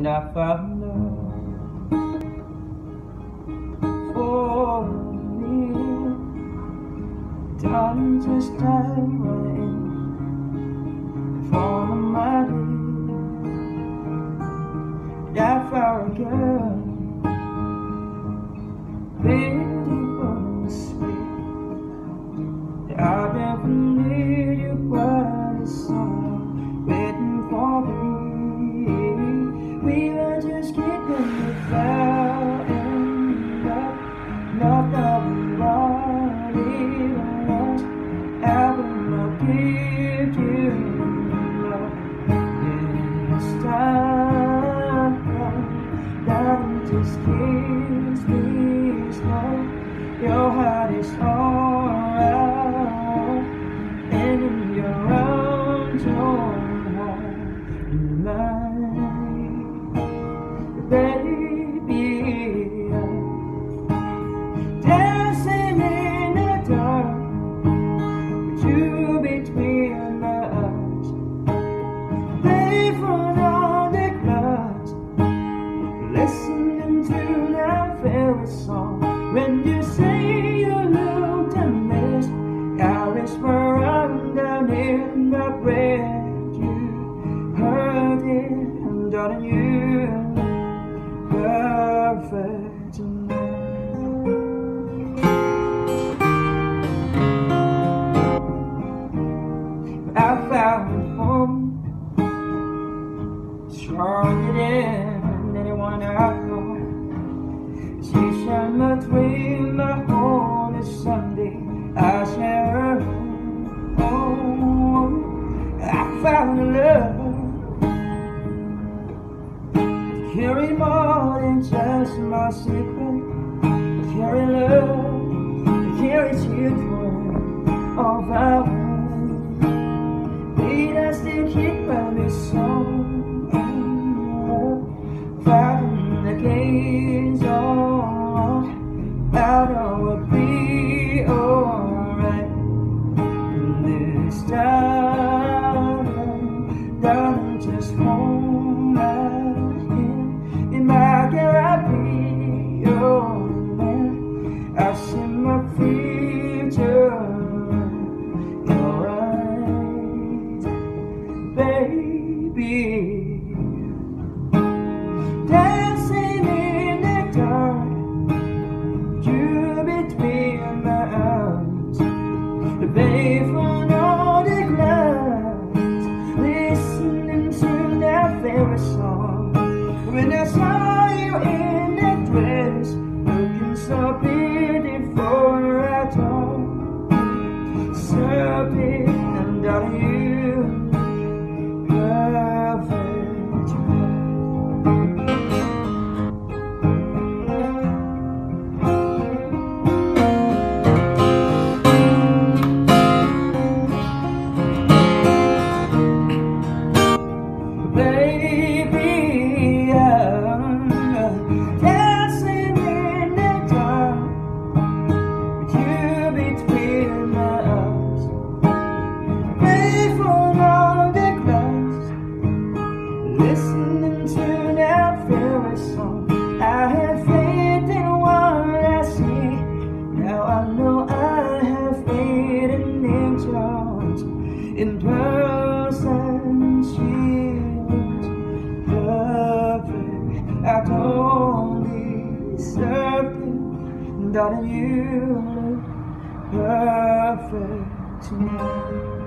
and I found love for me. Darling, just dive right in for my day. I found a girl, beautiful and sweet. I've been familiar with the song waiting just it fell in love, not that was album of give you love. This time, darling, just kiss me slow. Your heart is alright, and in your arms, Dancing in the dark, with you between barefoot on the glass, listening to that favorite song. When you say you looked a I whisper the. You heard it, darling, you perfect found love. Carry more than just my secret. Carry love. Carry children of our own. Need I still keep my song Fighting the games on Out of will be Dancing in the dark. You between my arms. The to that favorite song. I have faith in what I see. Now I know I have faith in in and. Perfect, I don't deserve it. Darling, you look perfect tonight.